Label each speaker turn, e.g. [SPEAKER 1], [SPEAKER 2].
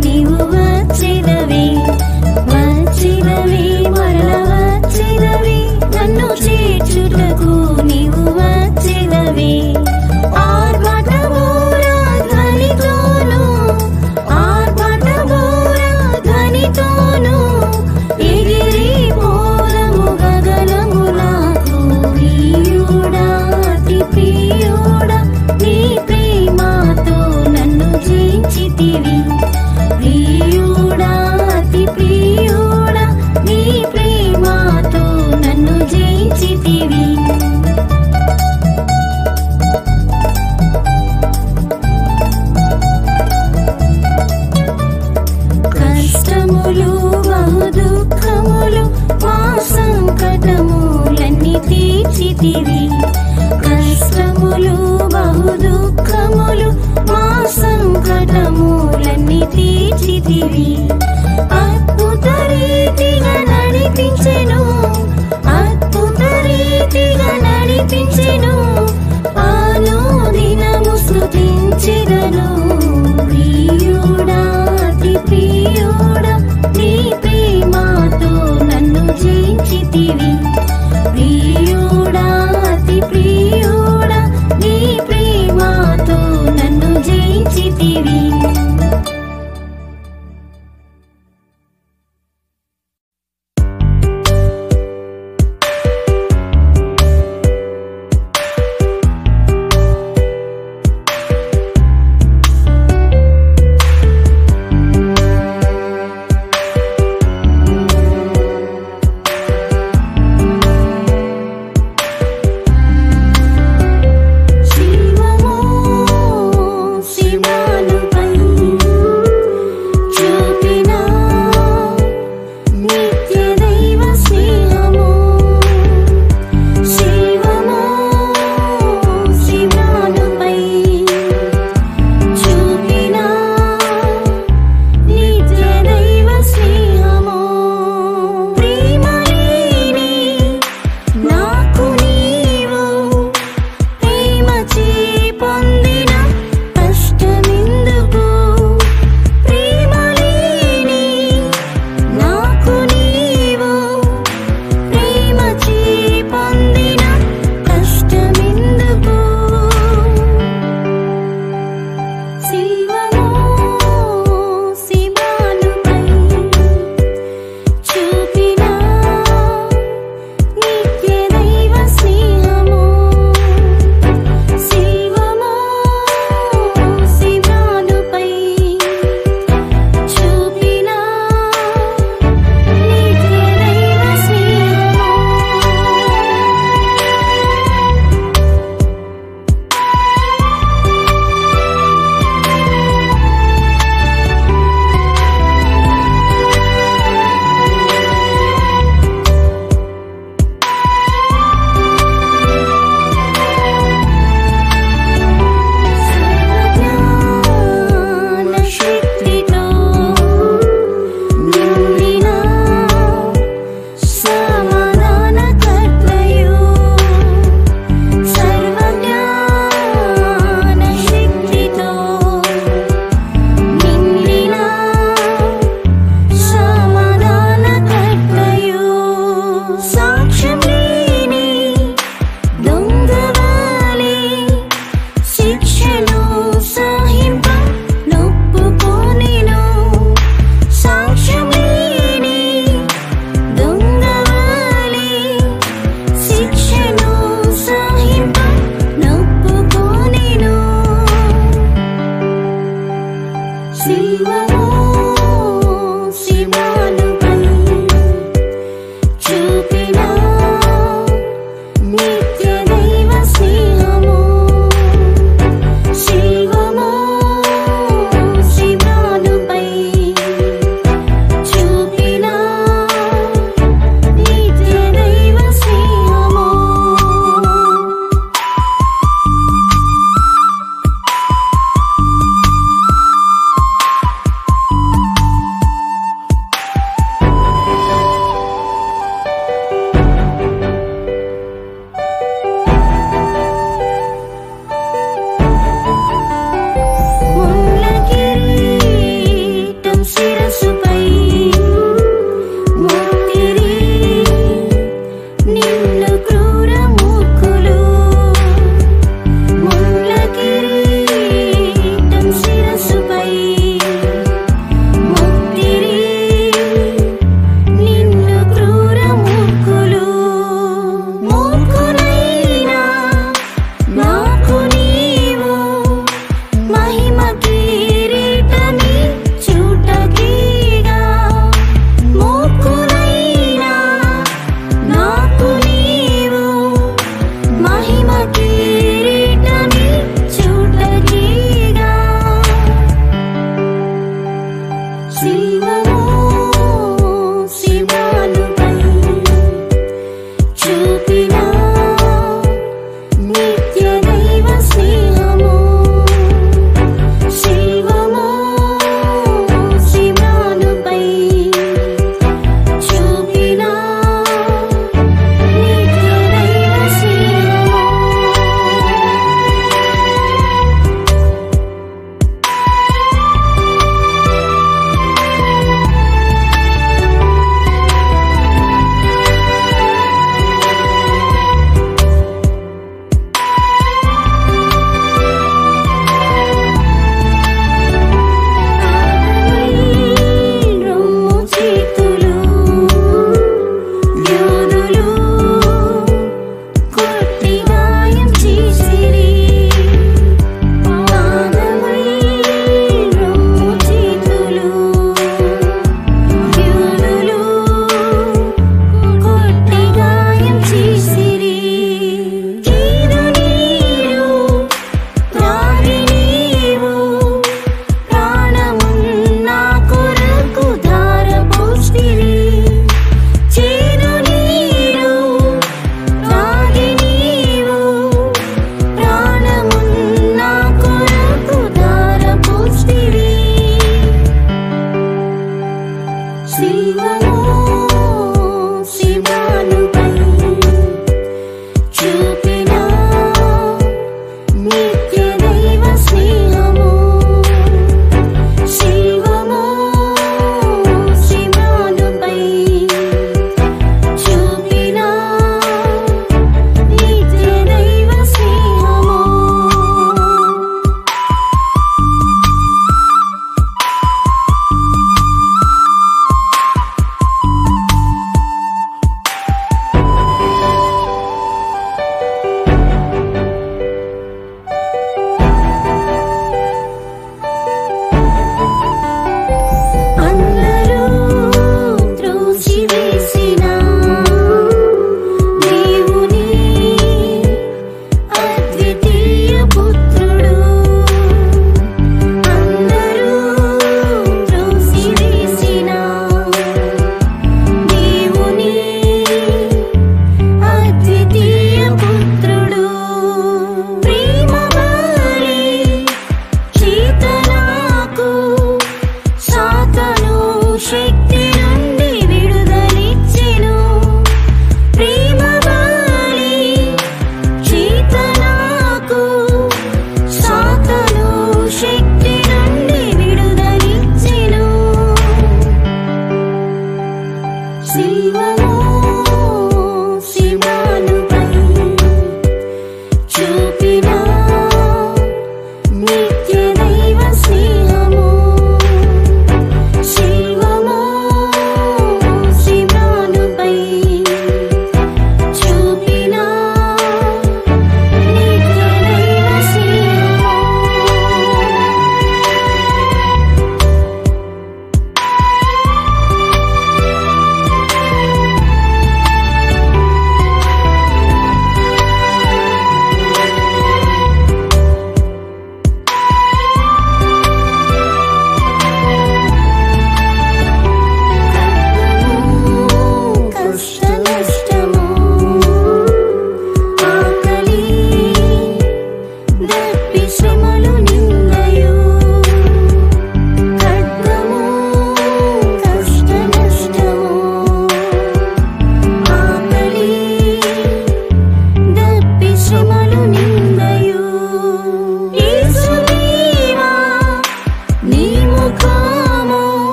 [SPEAKER 1] 你我